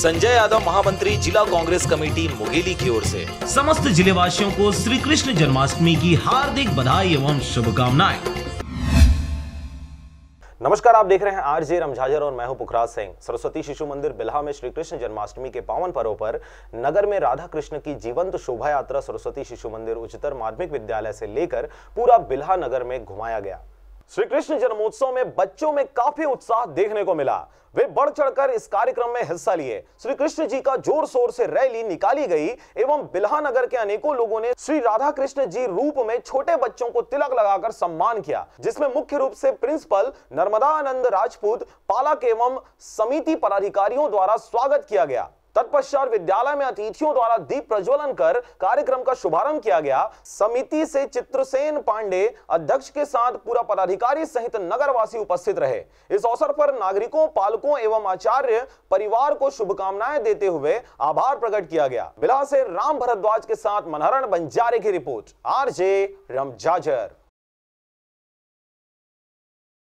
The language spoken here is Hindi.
संजय यादव महामंत्री जिला कांग्रेस कमेटी मुगेली की ओर से। समस्त ज़िले वासियों को श्री कृष्ण जन्माष्टमी की हार्दिक बधाई एवं शुभकामनाएँ। नमस्कार आप देख रहे हैं आरजे रमझाझर और मैं हूँ पुखराज सिंह। सरस्वती शिशु मंदिर बिल्हा में श्री कृष्ण जन्माष्टमी के पावन पर्व पर नगर में राधा कृष्ण की जीवंत शोभा यात्रा सरस्वती शिशु मंदिर उच्चतर माध्यमिक विद्यालय से लेकर पूरा बिल्हा नगर में घुमाया गया। श्री कृष्ण जन्मोत्सव में बच्चों में काफ़ी उत्साह देखने को मिला। वे बढ़ चढ़कर इस कार्यक्रम में हिस्सा लिए। श्री कृष्ण जी का ज़ोर शोर से रैली निकाली गई एवं बिल्हा नगर के अनेकों लोगों ने श्री राधा कृष्ण जी रूप में छोटे बच्चों को तिलक लगाकर सम्मान किया, जिसमें मुख्य रूप से प्रिंसिपल नर्मदानंद राजपूत, पालक एवं समिति पदाधिकारियों द्वारा स्वागत किया गया। तत्पश्चात विद्यालय में अतिथियों द्वारा दीप प्रज्वलन कर कार्यक्रम का शुभारंभ किया गया। समिति से चित्रसेन पांडे अध्यक्ष के साथ पूरा पदाधिकारी सहित नगरवासी उपस्थित रहे। इस अवसर पर नागरिकों, पालकों एवं आचार्य परिवार को शुभकामनाएँ देते हुए आभार प्रकट किया गया। बिला से राम भरद्वाज के साथ मनहरण बंजारे की रिपोर्ट। आरजे रमजाजर